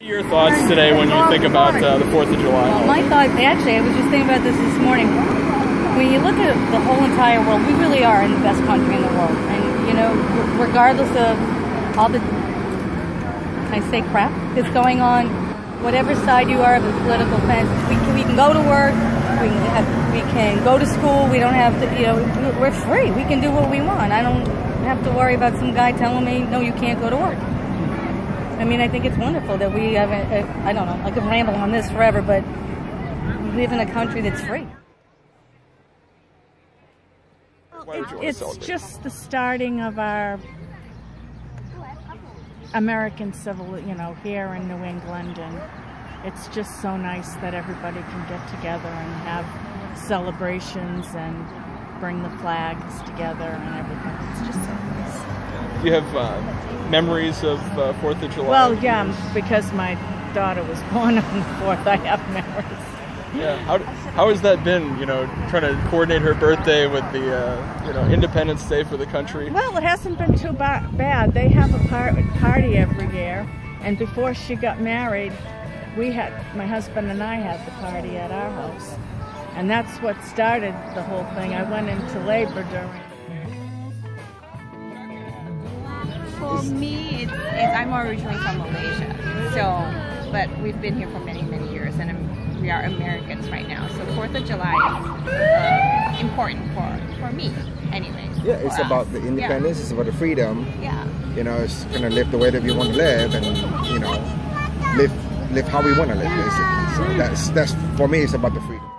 Your thoughts today when you think about uh, the Fourth of July? Well, my thought, actually, I was just thinking about this this morning. When you look at the whole entire world, we really are in the best country in the world. And, you know, regardless of all the, I say crap that's going on, whatever side you are of the political fence, we can, we can go to work, we can, have, we can go to school, we don't have to, you know, we're free. We can do what we want. I don't have to worry about some guy telling me, no, you can't go to work. I mean, I think it's wonderful that we have, a, a, I don't know, I could ramble on this forever, but we live in a country that's free. Why would you want to It's just the starting of our American civil, you know, here in New England, and it's just so nice that everybody can get together and have celebrations and bring the flags together and everything. It's just so nice. You have uh, memories of uh, Fourth of July? Well, yeah, because my daughter was born on the fourth, I have memories. Yeah. How, how has that been? You know, trying to coordinate her birthday with the uh, you know Independence Day for the country. Well, it hasn't been too ba- bad. They have a par- party every year, and before she got married, we had my husband and I had the party at our house, and that's what started the whole thing. I went into labor during. For me, it's, it's, I'm originally from Malaysia, so but we've been here for many many years, and I'm, we are Americans right now. So Fourth of July is uh, important for for me, anyways. Yeah, it's for about the independence. It's about the freedom. Yeah. You know, it's gonna live the way that we want to live, and you know, live live how we want to live, basically. So that's that's for me. It's about the freedom.